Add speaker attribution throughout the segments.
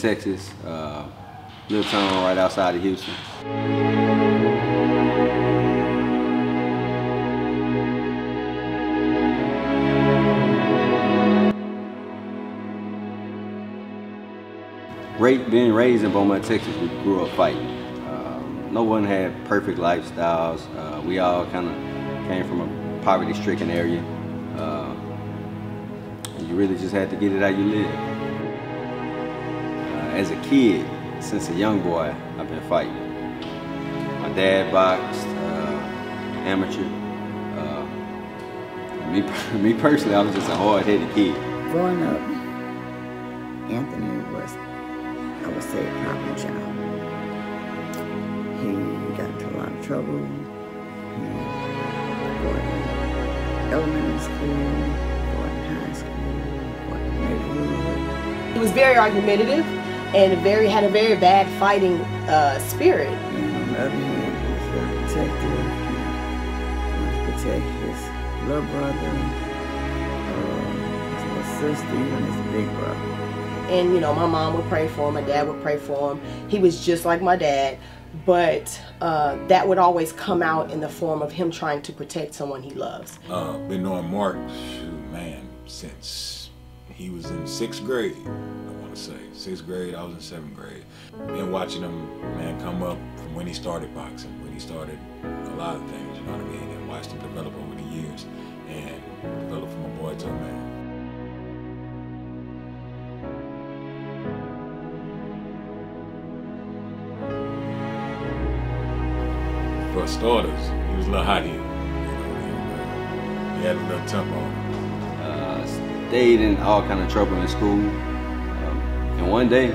Speaker 1: Texas, uh, little town right outside of Houston. being raised in Beaumont, Texas, we grew up fighting. Um, no one had perfect lifestyles. Uh, we all kind of came from a poverty-stricken area. Uh, you really just had to get it how you live. As a kid, since a young boy, I've been fighting. My dad boxed, uh, amateur. Uh, me, me personally, I was just a hard-headed kid.
Speaker 2: Growing up, Anthony was I would say, a problem child. He got into a lot of trouble. He going to elementary school, going to high school, going to neighborhood.
Speaker 3: He was very argumentative and very had a very bad fighting uh, spirit.
Speaker 2: And on the other hand, he was very protective. He protect his little brother, uh, his little sister, even his big brother.
Speaker 3: And, you know, my mom would pray for him, my dad would pray for him. He was just like my dad, but uh, that would always come out in the form of him trying to protect someone he loves.
Speaker 4: Uh, been knowing Mark, man, since he was in sixth grade, Want say. Sixth grade, I was in seventh grade. Been watching him, man, come up from when he started boxing, when he started a lot of things, you know what I mean? And watched him develop over the years and develop from a boy to a man. for starters, he was a little hot know, he had a little temper on him.
Speaker 1: Uh, stayed in all kind of trouble in school. And one day,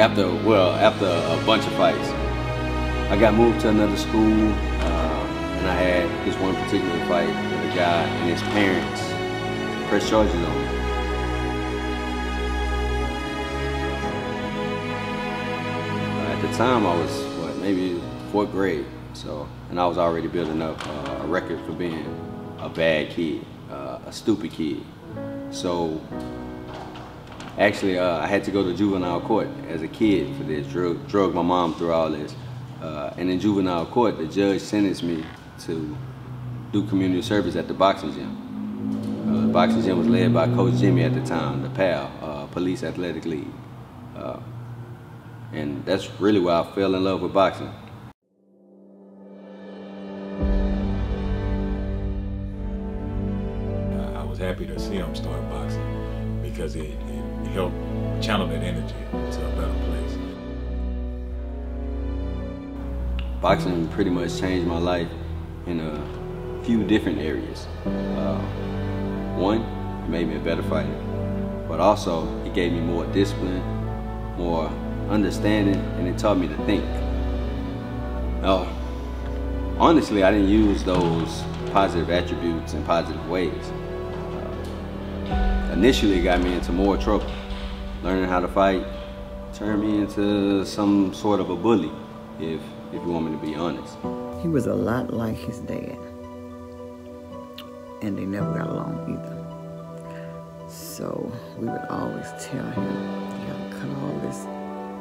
Speaker 1: after, well, after a bunch of fights, I got moved to another school, uh, and I had this one particular fight with a guy and his parents pressed charges on me. Uh, at the time, I was what maybe fourth grade. So, and I was already building up uh, a record for being a bad kid, uh, a stupid kid. So, actually, uh, I had to go to juvenile court as a kid for this. Drug, drug my mom through all this. Uh, and in juvenile court, the judge sentenced me to do community service at the boxing gym. Uh, the boxing gym was led by Coach Jimmy at the time, the PAL, uh, Police Athletic League. And that's really why I fell in love with boxing.
Speaker 4: I was happy to see him start boxing because it, it helped channel that energy to a better place.
Speaker 1: Boxing pretty much changed my life in a few different areas. Uh, one, it made me a better fighter, but also it gave me more discipline, more understanding, and it taught me to think. Oh, honestly, I didn't use those positive attributes in positive ways. Uh, initially, it got me into more trouble. Learning how to fight turned me into some sort of a bully, if, if you want me to be honest.
Speaker 2: He was a lot like his dad, and they never got along either. So we would always tell him, you gotta cut all this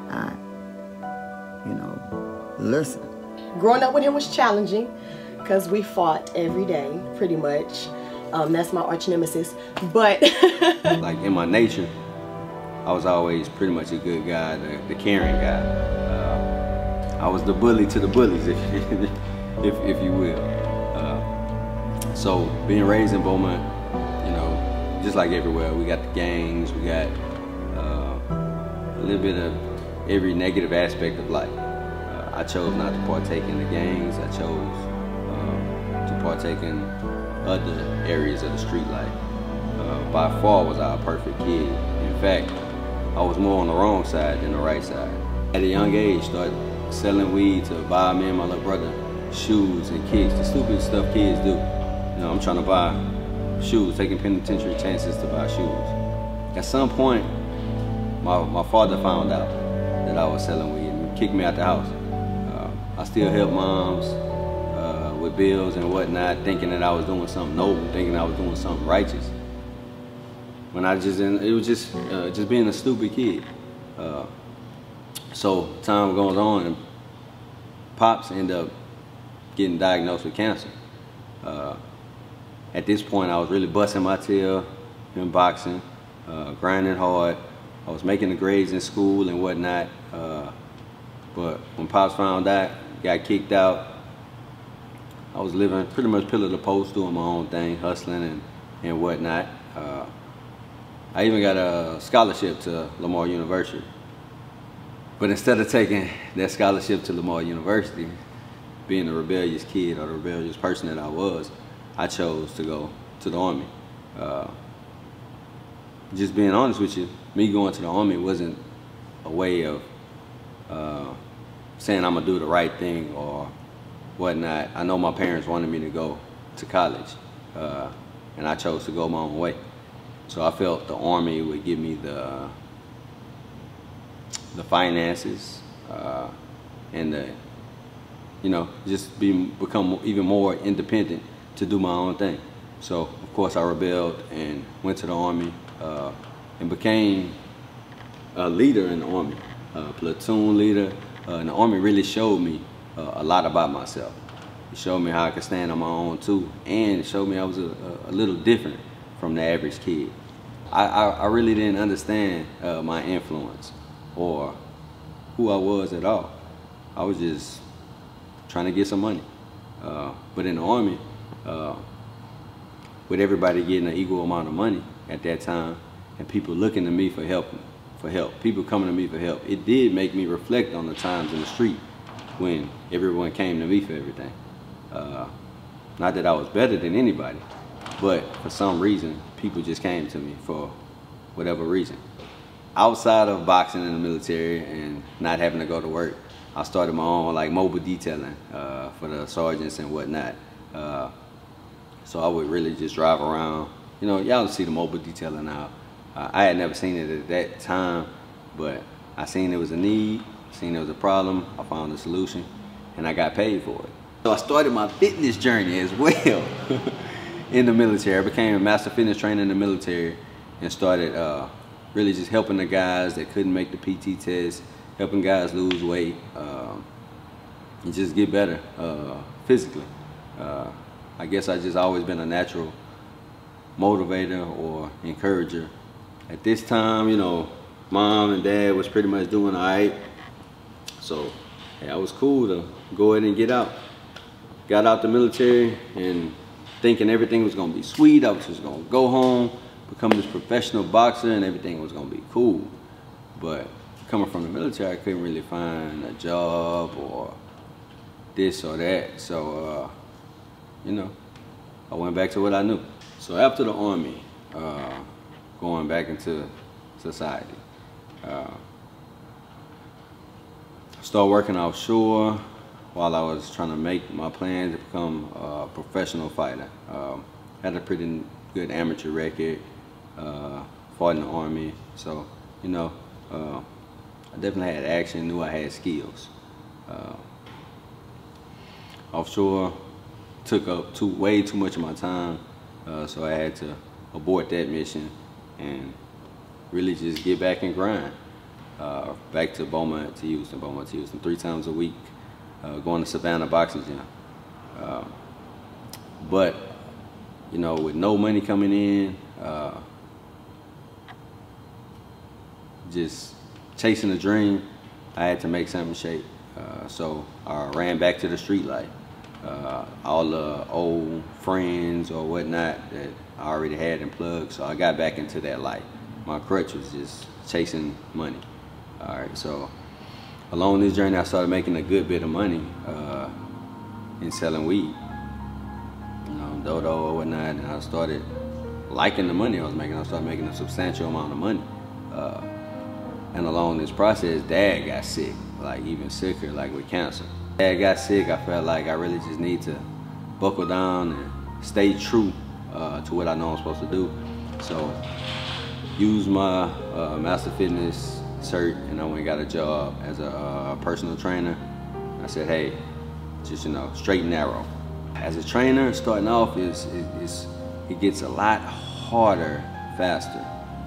Speaker 2: I, you know, listen.
Speaker 3: Growing up with him was challenging because we fought every day, pretty much. Um, that's my arch nemesis. But
Speaker 1: like in my nature, I was always pretty much a good guy, the, the caring guy. Uh, I was the bully to the bullies, if if, if you will. Uh, so being raised in Beaumont, you know, just like everywhere, we got the gangs, we got uh, a little bit of every negative aspect of life. Uh, I chose not to partake in the gangs. I chose um, to partake in other areas of the street life. Uh, by far was a perfect kid. In fact, I was more on the wrong side than the right side. At a young age, started selling weed to buy me and my little brother shoes and kicks, the stupid stuff kids do. You know, I'm trying to buy shoes, taking penitentiary chances to buy shoes. At some point, my, my father found out that I was selling weed and kicked me out the house. Uh, I still help moms uh, with bills and whatnot, thinking that I was doing something noble, thinking I was doing something righteous. When I just, it was just, uh, just being a stupid kid. Uh, so time goes on and Pops end up getting diagnosed with cancer. Uh, at this point, I was really busting my tail in boxing, uh, grinding hard. I was making the grades in school and whatnot. Uh, but when Pops found out, got kicked out, I was living pretty much pillar to post, doing my own thing, hustling and, and whatnot. Uh, I even got a scholarship to Lamar University. But instead of taking that scholarship to Lamar University, being the rebellious kid or the rebellious person that I was, I chose to go to the Army. Uh, just being honest with you, me going to the Army wasn't a way of uh, saying I'm gonna do the right thing or whatnot. I know my parents wanted me to go to college, uh, and I chose to go my own way. So I felt the Army would give me the the finances uh, and the you know just be become even more independent to do my own thing. So of course I rebelled and went to the army uh, and became a leader in the army, a platoon leader. Uh, and the army really showed me uh, a lot about myself. It showed me how I could stand on my own too, and it showed me I was a, a little different from the average kid. I, I, I really didn't understand uh, my influence or who I was at all. I was just trying to get some money. Uh, but in the army, uh, with everybody getting an equal amount of money at that time, and people looking to me for help, for help, people coming to me for help, it did make me reflect on the times in the street when everyone came to me for everything. Uh, not that I was better than anybody, but for some reason, people just came to me for whatever reason outside of boxing in the military and not having to go to work, I started my own like mobile detailing uh, for the sergeants and whatnot. Uh, so I would really just drive around. You know, y'all see the mobile detailing now. Uh, I had never seen it at that time, but I seen there was a need, seen there was a problem. I found a solution, and I got paid for it. So I started my fitness journey as well in the military. I became a master fitness trainer in the military and started uh, really just helping the guys that couldn't make the PT test, helping guys lose weight, um, and just get better uh, physically. Uh, I guess I just always been a natural motivator or encourager. At this time, you know, mom and dad was pretty much doing all right. So, hey, I was cool to go ahead and get out. Got out the military and thinking everything was gonna be sweet. I was just gonna go home, become this professional boxer and everything was gonna be cool. But coming from the military, I couldn't really find a job or this or that. So, uh, you know, I went back to what I knew. So after the army, uh, going back into society, uh, started working offshore while I was trying to make my plans to become a professional fighter. Um, had a pretty good amateur record uh, fought in the army. So, you know, uh, I definitely had action, knew I had skills. Uh, offshore took up too, way too much of my time, uh, so I had to abort that mission and really just get back and grind. Uh, back to Beaumont to Houston, Beaumont to Houston, three times a week, uh, going to Savannah Boxing Gym. but, you know, with no money coming in, just chasing a dream, I had to make something shape. Uh, so I ran back to the street life. Uh, all the old friends or whatnot that I already had in plug, so I got back into that life. My crutch was just chasing money. All right, so along this journey, I started making a good bit of money uh, in selling weed, you know, dodo or whatnot, and I started liking the money I was making. I started making a substantial amount of money. Uh, And along this process, dad got sick, like even sicker, like with cancer. Dad got sick, I felt like I really just need to buckle down and stay true uh, to what I know I'm supposed to do. So use my uh, Master Fitness cert and I went and got a job as a uh, personal trainer. I said, hey, just you know, straight and narrow. As a trainer, starting off is, it gets a lot harder faster.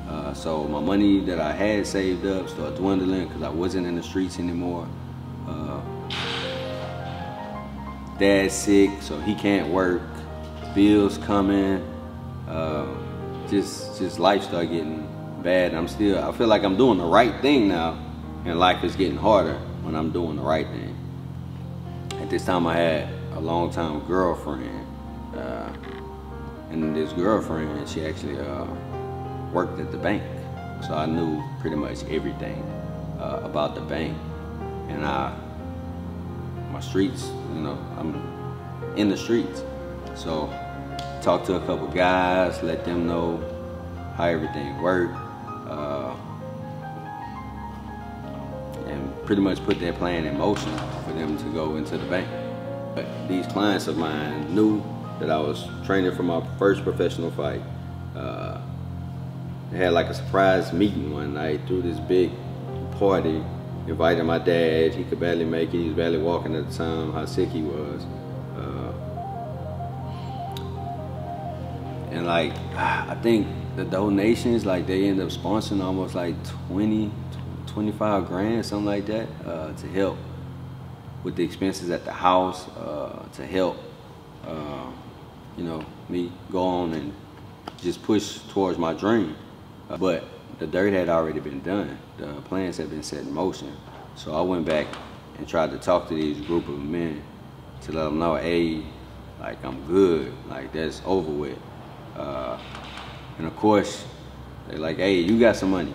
Speaker 1: Uh, so my money that I had saved up started dwindling because I wasn't in the streets anymore. Uh, dad's sick, so he can't work. Bills coming. Uh, just, just life started getting bad. I'm still, I feel like I'm doing the right thing now, and life is getting harder when I'm doing the right thing. At this time, I had a long time girlfriend, uh, and this girlfriend, she actually uh, worked at the bank, so I knew pretty much everything uh, about the bank, and I, my streets, you know, I'm in the streets, so talked to a couple guys, let them know how everything worked, pretty much put their plan in motion for them to go into the bank. But these clients of mine knew that I was training for my first professional fight. Uh, had like a surprise meeting one night through this big party. Invited my dad. He could barely make it. He was barely walking at the time. How sick he was. Uh, and like, I think the donations, like they end up sponsoring almost like 20, 25 grand, something like that, uh, to help with the expenses at the house, uh, to help, uh, you know, me go on and just push towards my dream. Uh, but the dirt had already been done. The plans had been set in motion. So I went back and tried to talk to these group of men to let them know, hey, like I'm good, like that's over with. Uh, and of course, they're like, hey, you got some money.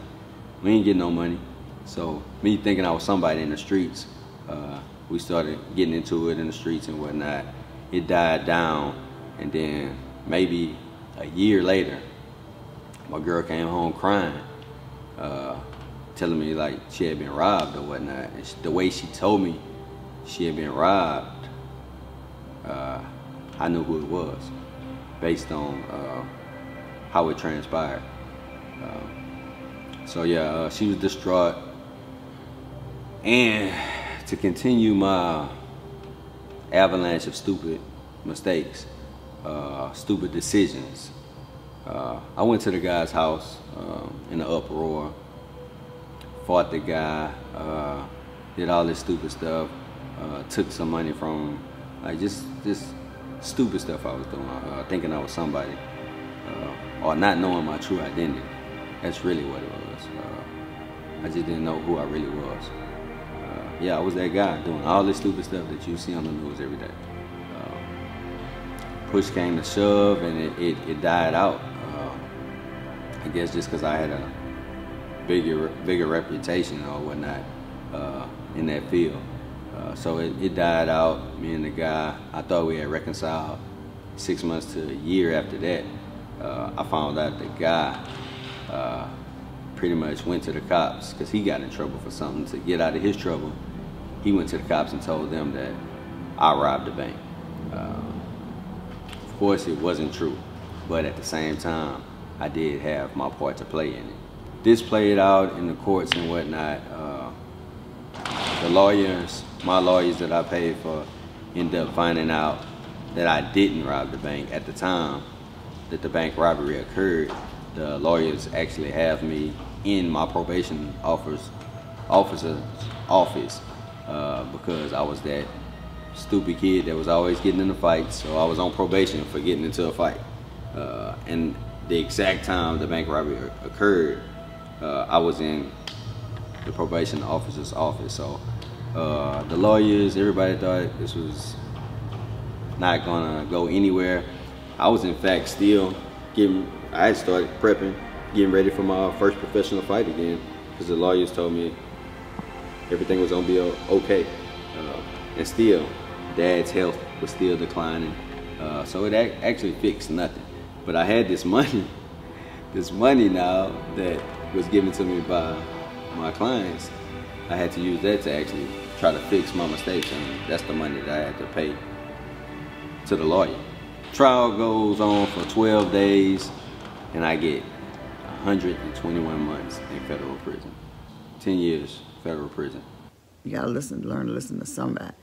Speaker 1: We ain't getting no money. So me thinking I was somebody in the streets, uh, we started getting into it in the streets and whatnot. It died down, and then maybe a year later, my girl came home crying, uh, telling me like she had been robbed or whatnot. And she, the way she told me she had been robbed, uh, I knew who it was based on uh, how it transpired. Uh, so yeah, uh, she was distraught. And to continue my avalanche of stupid mistakes, uh, stupid decisions, uh, I went to the guy's house um, in an uproar, fought the guy, uh, did all this stupid stuff, uh, took some money from him, like just just stupid stuff I was doing, uh, thinking I was somebody, uh, or not knowing my true identity. That's really what it was. I just didn't know who I really was. Uh, yeah, I was that guy doing all this stupid stuff that you see on the news every day. Uh, push came to shove, and it, it, it died out. Uh, I guess just because I had a bigger bigger reputation or whatnot in that field. Uh, so it, it, died out. Me and the guy, I thought we had reconciled. Six months to a year after that, uh, I found out the guy uh, pretty much went to the cops because he got in trouble for something. To get out of his trouble, he went to the cops and told them that I robbed the bank. Uh, of course, it wasn't true, but at the same time, I did have my part to play in it. This played out in the courts and whatnot. Uh, the lawyers my lawyers that I paid for ended up finding out that I didn't rob the bank at the time that the bank robbery occurred. The lawyers actually have me in my probation officer's, officer's office uh, because I was that stupid kid that was always getting into fights. So I was on probation for getting into a fight. Uh, and the exact time the bank robbery occurred, uh, I was in the probation officer's office. So uh, the lawyers, everybody thought this was not gonna go anywhere. I was in fact still getting, I had started prepping, getting ready for my first professional fight again because the lawyers told me everything was gonna be okay. Uh, and still, dad's health was still declining. Uh, so it actually fixed nothing. But I had this money, this money now that was given to me by my clients, I had to use that to actually try to fix my mistakes, and that's the money that I had to pay to the lawyer. Trial goes on for 12 days, and I get 121 months in federal prison. 10 years federal prison.
Speaker 2: You gotta listen, learn to listen to somebody.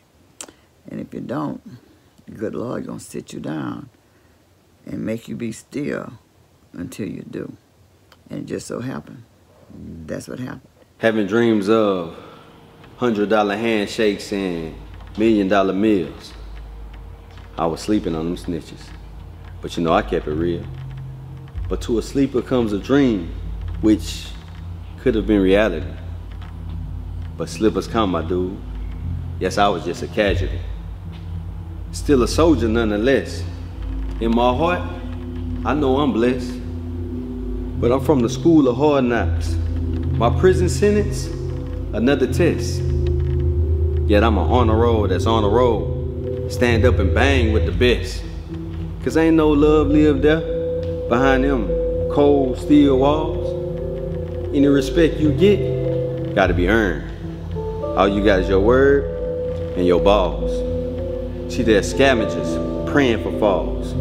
Speaker 2: And if you don't, the good Lord gonna sit you down and make you be still until you do. And it just so happened, that's what happened.
Speaker 1: Having dreams of hundred dollar handshakes and million dollar meals. I was sleeping on them snitches. But you know, I kept it real. But to a sleeper comes a dream, which could have been reality. But slippers come, my dude. Yes, I was just a casualty. Still a soldier nonetheless. In my heart, I know I'm blessed. But I'm from the school of hard knocks. My prison sentence, another test. Yet I'm an honor roll that's on the road. Stand up and bang with the best. Cause ain't no love live there behind them cold steel walls. Any respect you get, gotta be earned. All you got is your word and your balls. See, there's scavengers praying for falls.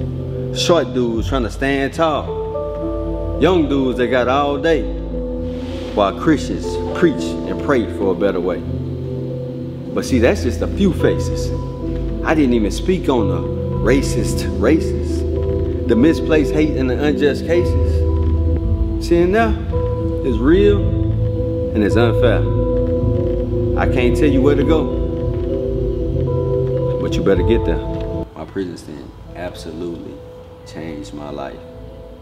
Speaker 1: Short dudes trying to stand tall. Young dudes that got all day. While Christians preach and pray for a better way. But see, that's just a few faces. I didn't even speak on the racist races, the misplaced hate and the unjust cases. See, now it's real and it's unfair. I can't tell you where to go, but you better get there. My prison stint absolutely changed my life.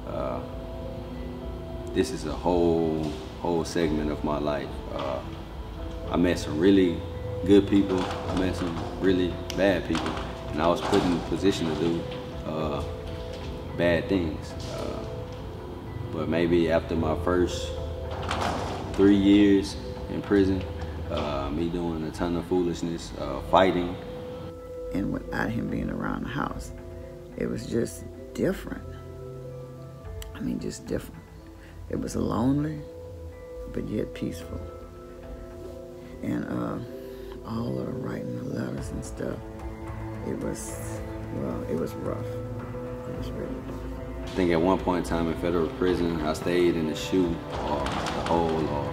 Speaker 1: Uh, this is a whole whole segment of my life. Uh, I met some really good people. I met some really bad people, and I was put in a position to do uh, bad things. Uh, but maybe after my first three years in prison, uh, me doing a ton of foolishness, uh, fighting.
Speaker 2: And without him being around the house, it was just different. I mean, just different. It was lonely, but yet peaceful. And uh, all of the writing the letters and stuff, it was, well, it was rough.
Speaker 1: I think at one point in time in federal prison, I stayed in the shoe or the hole or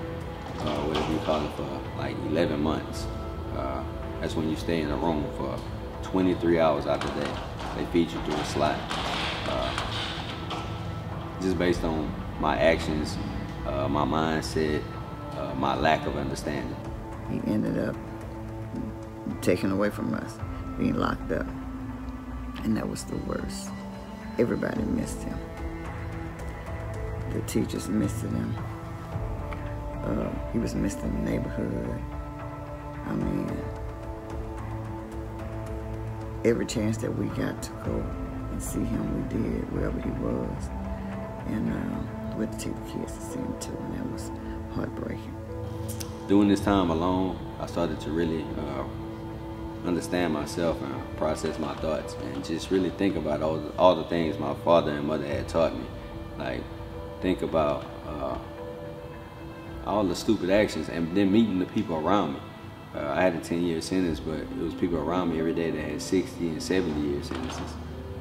Speaker 1: uh, whatever you call it for like 11 months. Uh, that's when you stay in a room for 23 hours out of the day. They feed you through a slot. Uh, just based on my actions, uh, my mindset, uh, my lack of understanding.
Speaker 2: He ended up taken away from us, being locked up. And that was the worst. Everybody missed him. The teachers missed him. Uh, he was missed in the neighborhood. I mean, every chance that we got to go and see him, we did, wherever he was. And uh, we had to take the kids to see him too, and that was heartbreaking.
Speaker 1: During this time alone, I started to really uh, understand myself and process my thoughts and just really think about all the, all the things my father and mother had taught me. Like, think about uh, all the stupid actions and then meeting the people around me. Uh, I had a 10 year sentence, but it was people around me every day that had 60 and 70 year sentences,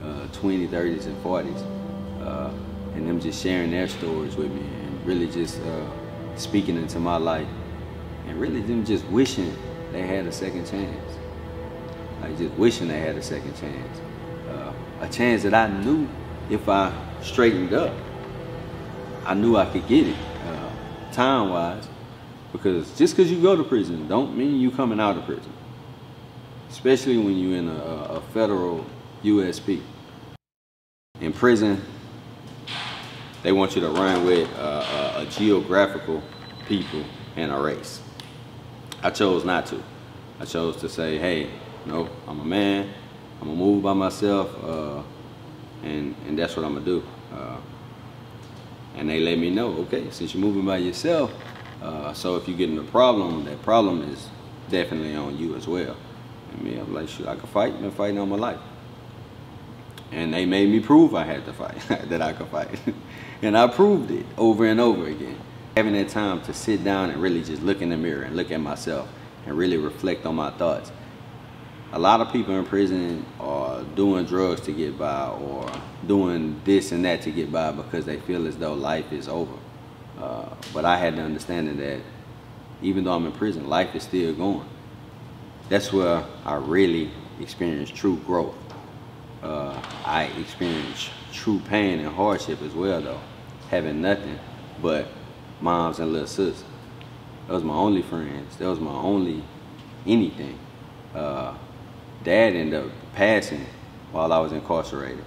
Speaker 1: uh, 20, 30s, and 40s. Uh, and them just sharing their stories with me and really just uh, speaking into my life and really them just wishing they had a second chance. Just wishing they had a second chance. Uh, a chance that I knew if I straightened up, I knew I could get it uh, time wise. Because just because you go to prison don't mean you coming out of prison. Especially when you're in a, a federal USP. In prison, they want you to run with uh, a, a geographical people and a race. I chose not to. I chose to say, hey, no, I'm a man. I'm gonna move by myself, uh, and and that's what I'm gonna do. Uh, and they let me know, okay, since you're moving by yourself, uh, so if you get in a problem, that problem is definitely on you as well. And me, I'm like, shoot, I can fight. Been fighting all my life. And they made me prove I had to fight, that I could fight. and I proved it over and over again. Having that time to sit down and really just look in the mirror and look at myself and really reflect on my thoughts. A lot of people in prison are doing drugs to get by or doing this and that to get by because they feel as though life is over. Uh, but I had the understanding that even though I'm in prison, life is still going. That's where I really experienced true growth. Uh, I experienced true pain and hardship as well, though, having nothing but moms and little sisters. That was my only friends. That was my only anything. Uh, dad ended up passing while I was incarcerated.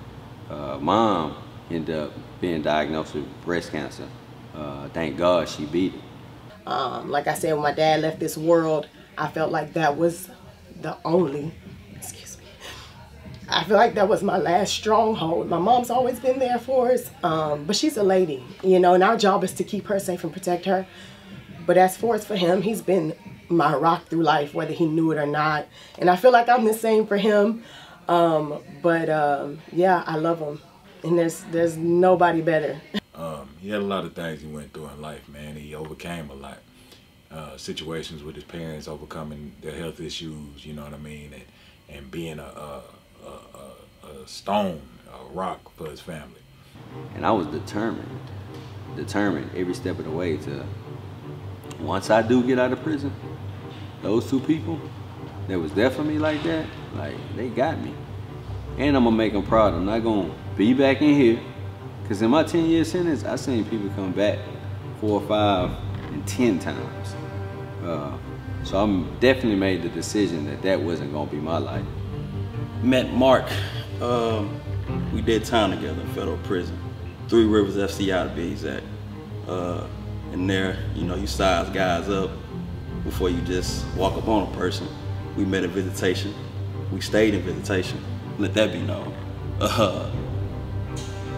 Speaker 1: Uh, mom ended up being diagnosed with breast cancer. Uh, thank God she beat it.
Speaker 3: Um, like I said, when my dad left this world, I felt like that was the only, excuse me, I feel like that was my last stronghold. My mom's always been there for us, um, but she's a lady, you know, and our job is to keep her safe and protect her. But as for as for him, he's been my rock through life, whether he knew it or not. And I feel like I'm the same for him. Um, but um, yeah, I love him, and there's there's nobody better.
Speaker 4: Um, he had a lot of things he went through in life, man. He overcame a lot. Uh, situations with his parents, overcoming their health issues, you know what I mean, and and being a, a, a, a stone, a rock for his family.
Speaker 1: And I was determined, determined every step of the way to, once I do get out of prison, those two people that was there for me like that, like they got me. And I'm gonna make them proud. I'm not gonna be back in here because in my 10 year sentence, I seen people come back four, five, and 10 times. Uh, so I'm definitely made the decision that that wasn't gonna be my life.
Speaker 5: Met Mark. Um, we did time together in federal prison. Three Rivers FCI to be exact. Uh, and there, you know, you size guys up before you just walk up on a person. We met at visitation. We stayed in visitation. Let that be known. Uh,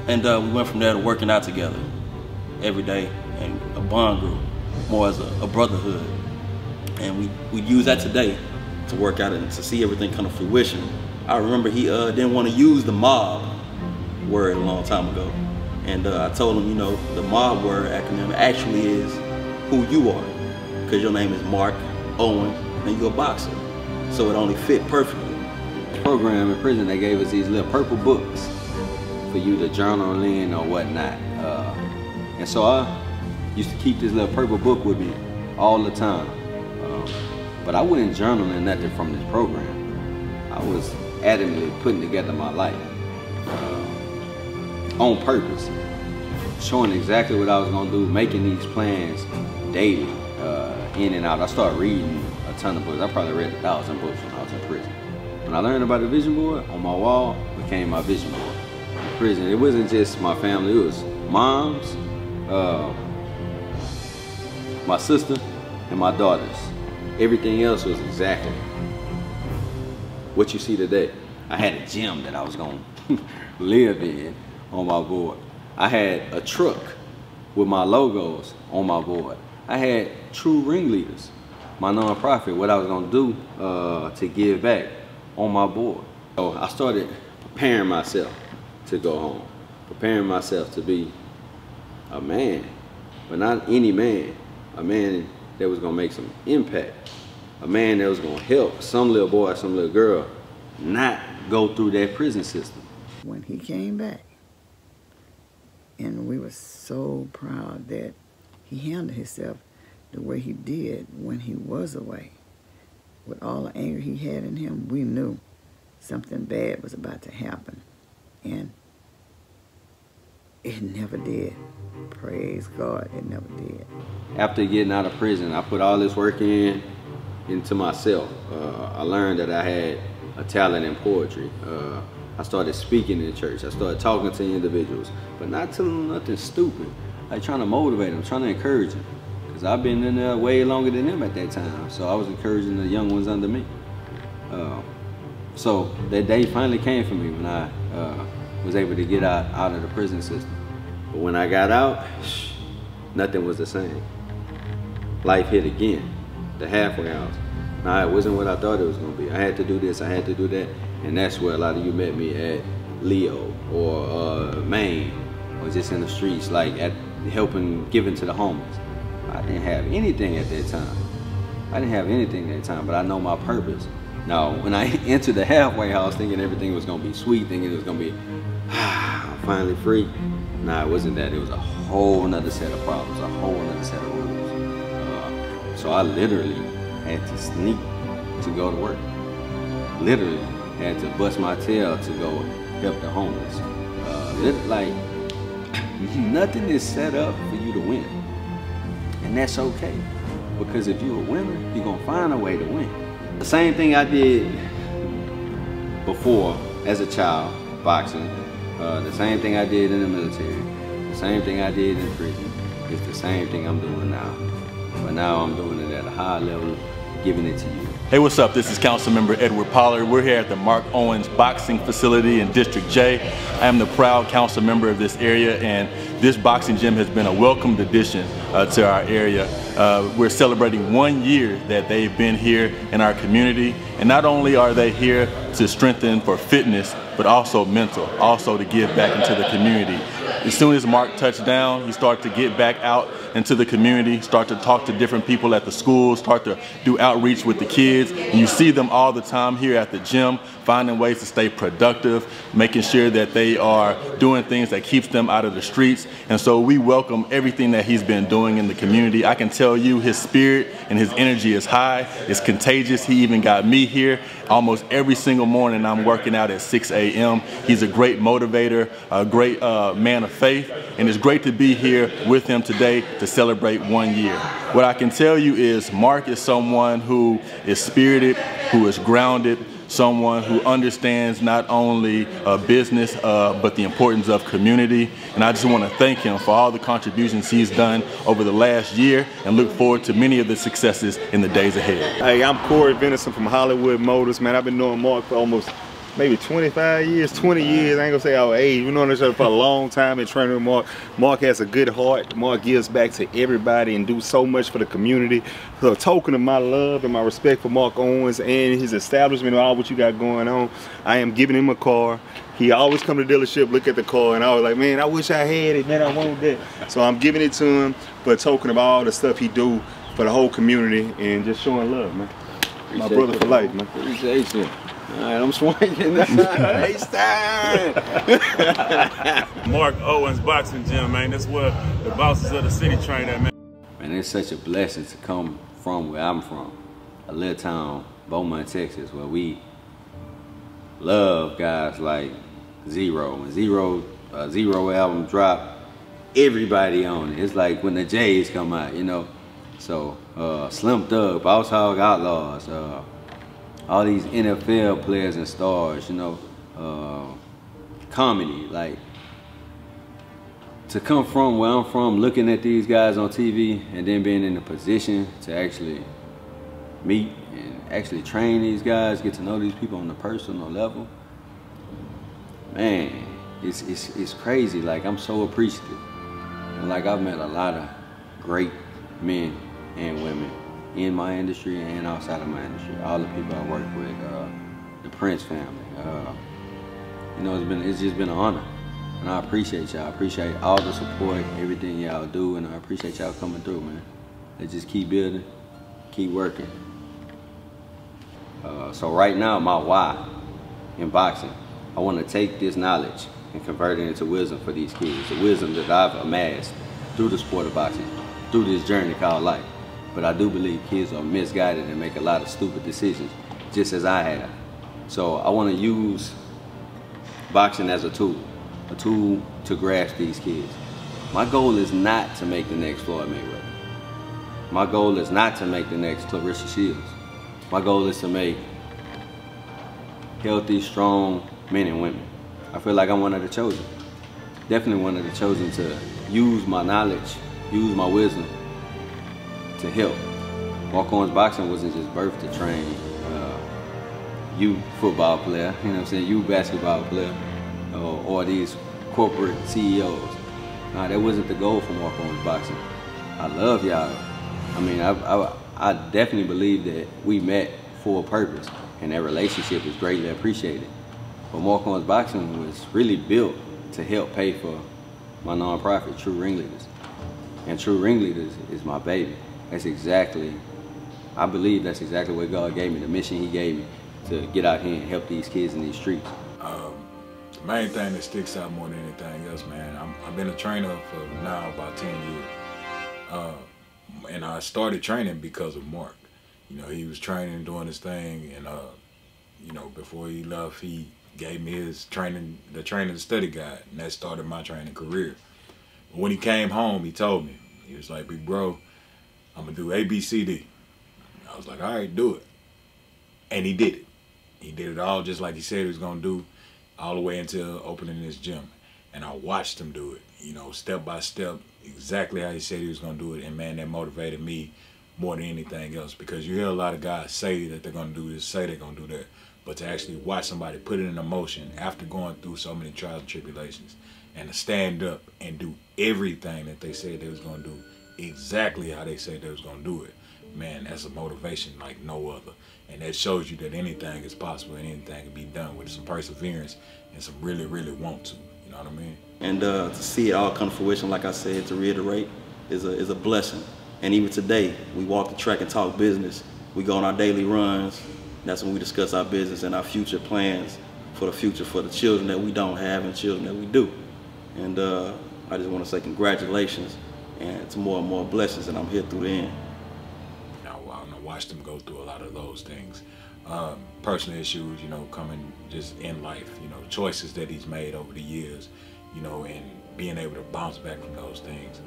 Speaker 5: and uh, we went from there to working out together every day and a bond grew more as a, a brotherhood. And we, we use that today to work out and to see everything come to fruition. I remember he uh, didn't want to use the mob word a long time ago. And uh, I told him, you know, the mob word acronym actually is who you are. Because your name is Mark Owen and you're a boxer. So it only fit perfectly.
Speaker 1: Program in prison, they gave us these little purple books for you to journal in or whatnot. Uh, and so I used to keep this little purple book with me all the time. Um, but I wasn't journaling nothing from this program. I was adamantly putting together my life uh, on purpose, showing exactly what I was gonna do, making these plans daily, in and out. I started reading a ton of books. I probably read a thousand books when I was in prison. When I learned about the vision board on my wall, became my vision board In prison. It wasn't just my family, it was moms, uh, my sister, and my daughters. Everything else was exactly what you see today. I had a gym that I was gonna live in on my board. I had a truck with my logos on my board. I had true ringleaders, my nonprofit, what I was gonna do uh, to give back on my board. So I started preparing myself to go home, preparing myself to be a man, but not any man, a man that was gonna make some impact, a man that was gonna help some little boy, some little girl not go through that prison system.
Speaker 2: When he came back, and we were so proud that he handled himself the way he did when he was away. With all the anger he had in him, we knew something bad was about to happen. And it never did. Praise God, it never did.
Speaker 1: After getting out of prison, I put all this work in into myself. Uh, I learned that I had a talent in poetry. Uh, I started speaking in church. I started talking to individuals, but not telling them nothing stupid. Like trying to motivate them, trying to encourage them. Because I've been in there way longer than them at that time. So I was encouraging the young ones under me. Uh, so that day finally came for me when I uh, was able to get out, out of the prison system. But when I got out, nothing was the same. Life hit again, the halfway house. Now it wasn't what I thought it was gonna be. I had to do this, I had to do that, and that's where a lot of you met me at Leo or uh, Maine or just in the streets, like at helping, giving to the homeless. I didn't have anything at that time. I didn't have anything at that time, but I know my purpose. Now, when I entered the halfway house thinking everything was gonna be sweet, thinking it was gonna be, ah, I'm finally free. Nah, it wasn't that. It was a whole nother set of problems, a whole nother set of rules. Uh, so I literally had to sneak to go to work. Literally had to bust my tail to go help the homeless. Uh, like, nothing is set up for you to win. And that's okay. Because if you're a winner, you're gonna find a way to win. The same thing I did before as a child, boxing, uh, the same thing I did in the military, the same thing I did in prison, it's the same thing I'm doing now. But now I'm doing it at a high level, giving it to you.
Speaker 6: Hey, what's up? This is Councilmember Edward Pollard. We're here at the Mark Owens Boxing Facility in District J. I am the proud council member of this area, and this boxing gym has been a welcomed addition uh, to our area. Uh, we're celebrating one year that they've been here in our community, and not only are they here to strengthen for fitness, but also mental, also to give back into the community. As soon as Mark touched down, he started to get back out into the community, start to talk to different people at the schools, start to do outreach with the kids. And you see them all the time here at the gym, finding ways to stay productive, making sure that they are doing things that keeps them out of the streets. And so we welcome everything that he's been doing in the community. I can tell you his spirit and his energy is high, it's contagious. He even got me here almost every single morning. I'm working out at 6 a.m. He's a great motivator, a great uh, man of faith, and it's great to be here with him today to celebrate one year. What I can tell you is Mark is someone who is spirited, who is grounded, someone who understands not only uh, business, uh, but the importance of community. And I just want to thank him for all the contributions he's done over the last year and look forward to many of the successes in the days ahead.
Speaker 7: Hey, I'm Corey Venison from Hollywood Motors. Man, I've been knowing Mark for almost maybe 25 years, 20 years. I ain't gonna say our age. We've known each other for a long time and training with Mark. Mark has a good heart. Mark gives back to everybody and do so much for the community. So a token of my love and my respect for Mark Owens and his establishment and all what you got going on, I am giving him a car. He always come to the dealership, look at the car, and I was like, man, I wish I had it, man, I want that. So I'm giving it to him for a token of all the stuff he do for the whole community and just showing love, man. Appreciate my brother for life, man.
Speaker 1: Appreciate you. All right, I'm swinging. Ace time.
Speaker 8: Mark Owens Boxing Gym, man. That's where the bosses of the city train at, man.
Speaker 1: Man, it's such a blessing to come from where I'm from, a little town, Beaumont, Texas, where we love guys like Z-Ro. When Z-Ro, uh, Z-Ro album dropped, everybody on it. It's like when the J's come out, you know. So, uh, Slim Thug, Boss Hogg Outlawz, uh, all these NFL players and stars, you know, uh, comedy, like to come from where I'm from, looking at these guys on TV and then being in a position to actually meet and actually train these guys, get to know these people on the personal level, man, it's, it's, it's crazy. Like, I'm so appreciative. And like, I've met a lot of great men and women in my industry and outside of my industry. All the people I work with, uh, the Prince family. Uh, you know, it's been it's just been an honor, and I appreciate y'all. I appreciate all the support, everything y'all do, and I appreciate y'all coming through, man. Let's just keep building, keep working. Uh, so right now, my why in boxing, I want to take this knowledge and convert it into wisdom for these kids. The wisdom that I've amassed through the sport of boxing, through this journey called life. But I do believe kids are misguided and make a lot of stupid decisions, just as I have. So I want to use boxing as a tool, a tool to grasp these kids. My goal is not to make the next Floyd Mayweather. My goal is not to make the next Claressa Shields. My goal is to make healthy, strong men and women. I feel like I'm one of the chosen. Definitely one of the chosen to use my knowledge, use my wisdom to help. Mark Owens Boxing wasn't just birth to train uh, you football player, you know what I'm saying, you basketball player, uh, or these corporate CEOs. Nah, that wasn't the goal for Mark Owens Boxing. I love y'all. I mean, I, I, I definitely believe that we met for a purpose, and that relationship is greatly appreciated. But Mark Owens Boxing was really built to help pay for my nonprofit, True Ringleaders. And True Ringleaders is my baby. That's exactly, I believe that's exactly what God gave me, the mission He gave me to get out here and help these kids in these streets.
Speaker 4: Um, the main thing that sticks out more than anything else, man, i have been a trainer for now about 10 years. Uh, and I started training because of Mark. You know, he was training, doing his thing, and, uh, you know, before he left, he gave me his training, the training study guide, and that started my training career. When he came home, he told me, he was like, big bro, I'm gonna do A, B, C, D. I was like, all right, do it. And he did it. He did it all just like he said he was gonna do, all the way until opening this gym. And I watched him do it, you know, step by step, exactly how he said he was gonna do it. And man, that motivated me more than anything else because you hear a lot of guys say that they're gonna do this, say they're gonna do that. But to actually watch somebody put it in motion after going through so many trials and tribulations and to stand up and do everything that they said they was gonna do exactly how they said they was gonna do it, man, that's a motivation like no other. And that shows you that anything is possible and anything can be done with some perseverance and some really, really want to. You know what I mean?
Speaker 5: And uh, to see it all come to fruition, like I said, to reiterate, is a, is a blessing. And even today, we walk the track and talk business. We go on our daily runs. That's when we discuss our business and our future plans for the future for the children that we don't have and children that we do. And uh, I just want to say congratulations and it's more and more blessings and I'm here through the end.
Speaker 4: Now, I, I watched them go through a lot of those things. Um, personal issues, you know, coming just in life, you know, choices that he's made over the years, you know, and being able to bounce back from those things.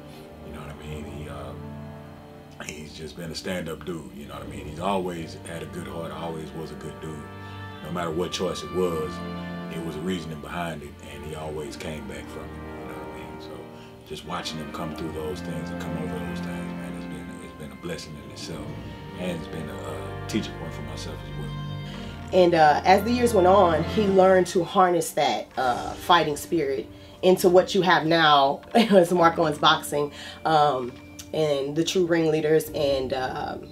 Speaker 4: You know what I mean? He, uh, he's just been a stand-up dude. You know what I mean? He's always had a good heart. Always was a good dude. No matter what choice it was, it was a reasoning behind it, and he always came back from it just watching them come through those things and come over those things, man, it's been it's been a blessing in itself, and it's been a, a teaching point for myself as well.
Speaker 3: And uh, as the years went on, he learned to harness that uh, fighting spirit into what you have now as Mark Owens Boxing um, and the true ringleaders and um,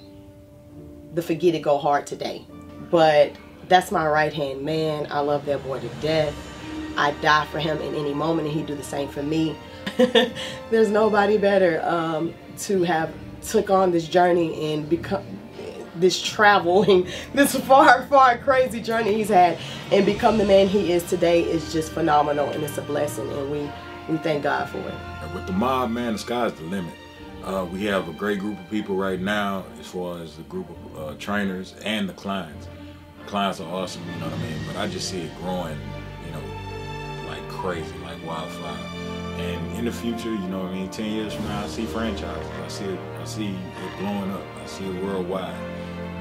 Speaker 3: the forget it go hard today. But that's my right hand man. I love that boy to death. I die for him in any moment and he'd do the same for me. there's nobody better um, to have took on this journey and become this traveling, this far, far crazy journey he's had and become the man he is today is just phenomenal and it's a blessing and we, we thank God for it.
Speaker 4: With the mob, man, the sky's the limit. Uh, we have a great group of people right now as far as the group of uh, trainers and the clients. The clients are awesome, you know what I mean? But I just see it growing, you know, like crazy, like wildfire. And in the future, you know what I mean, 10 years from now, I see franchises. I see it, I see it blowing up. I see it worldwide.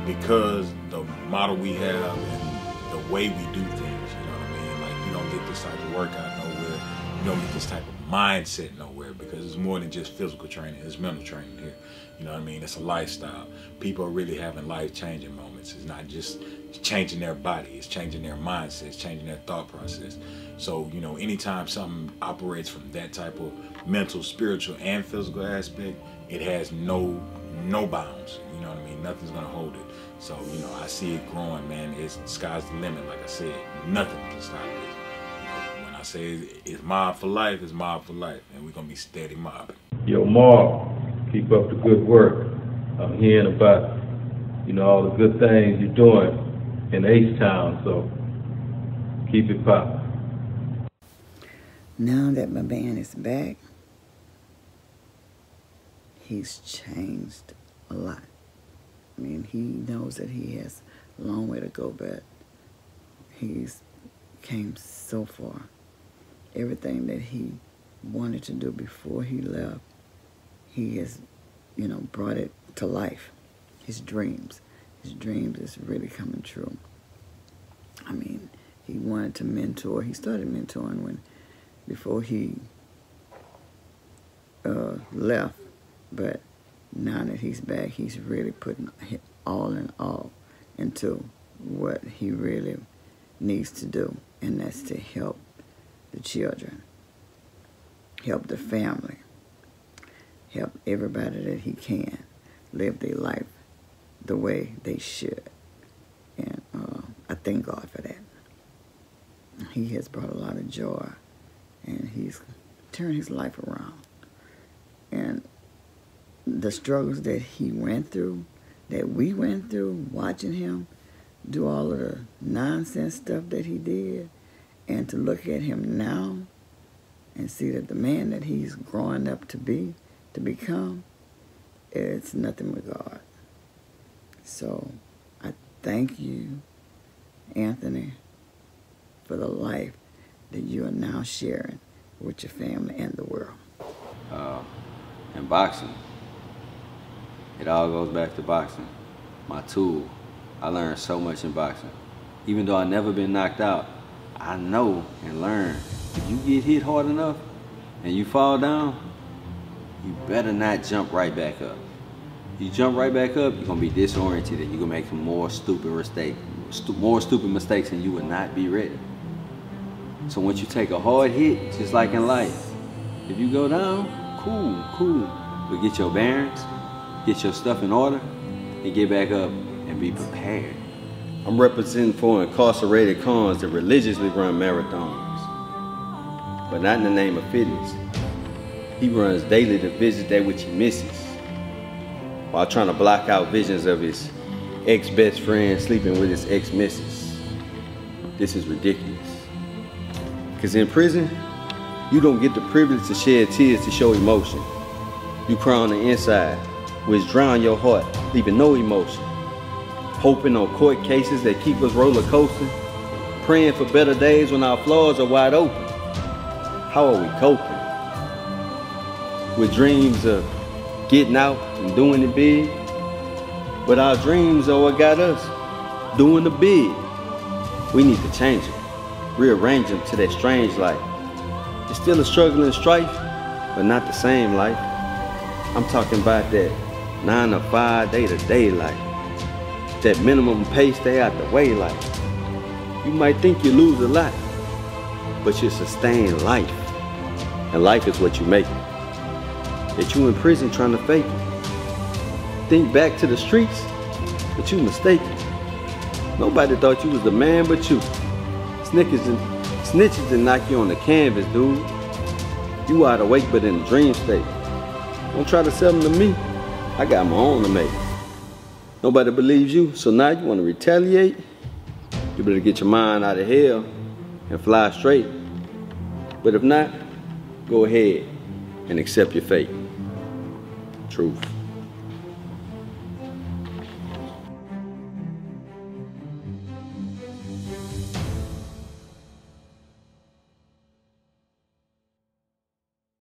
Speaker 4: Because the model we have and the way we do things, you know what I mean? Like you don't get this type of workout nowhere. You don't get this type of mindset nowhere because it's more than just physical training, it's mental training here. You know what I mean? It's a lifestyle. People are really having life-changing moments. It's not just changing their body, it's changing their mindset, it's changing their thought process. So, you know, anytime something operates from that type of mental, spiritual, and physical aspect, it has no no bounds. You know what I mean? Nothing's gonna hold it. So, you know, I see it growing, man. It's sky's the limit, like I said. Nothing can stop this. You know, when I say it's mob for life, it's mob for life, and we're gonna be steady mobbing.
Speaker 9: Yo, Mark, keep up the good work. I'm hearing about, you know, all the good things you're doing in H-Town, so keep it popping.
Speaker 2: Now that my band is back, he's changed a lot. I mean, he knows that he has a long way to go, but he's came so far. Everything that he wanted to do before he left, he has, you know, brought it to life. His dreams his dreams is really coming true. I mean, he wanted to mentor. He started mentoring when, before he uh, left, but now that he's back, he's really putting all in all into what he really needs to do, and that's to help the children, help the family, help everybody that he can live their life the way they should. And uh, I thank God for that. He has brought a lot of joy and he's turned his life around. And the struggles that he went through, that we went through, watching him do all of the nonsense stuff that he did, and to look at him now and see that the man that he's growing up to be, to become, it's nothing but God. So I thank you, Anthony, for the life that you are now sharing with your family and the world.
Speaker 1: Uh, in boxing, it all goes back to boxing. My tool. I learned so much in boxing. Even though I never been knocked out, I know and learn if you get hit hard enough and you fall down, you better not jump right back up. You jump right back up, you're gonna be disoriented and you're gonna make more stupid mistakes, stu more stupid mistakes and you will not be ready. So once you take a hard hit, just like in life, if you go down, cool, cool. But get your bearings, get your stuff in order, and get back up and be prepared. I'm representing for incarcerated cons that religiously run marathons, but not in the name of fitness. He runs daily to visit that which he misses, while trying to block out visions of his ex-best friend sleeping with his ex-missus. This is ridiculous. Because in prison, you don't get the privilege to shed tears to show emotion. You cry on the inside, which drown your heart, leaving no emotion. Hoping on court cases that keep us roller coasting. Praying for better days when our floors are wide open. How are we coping? With dreams of getting out and doing it big. But our dreams are what got us doing the big. We need to change it, rearrange them to that strange life. It's still a struggle and strife, but not the same life. I'm talking about that nine to five, day to day life. That minimum pay, stay out the way life. You might think you lose a lot, but you sustain life. And life is what you make it. That you in prison trying to fake it. Think back to the streets, but you mistaken. Nobody thought you was the man but you. Snickers and snitches didn't knock you on the canvas, dude. You wide awake but in a dream state. Don't try to sell them to me. I got my own to make. Nobody believes you, so now you want to retaliate? You better get your mind out of hell and fly straight. But if not, go ahead and accept your fate. Truth.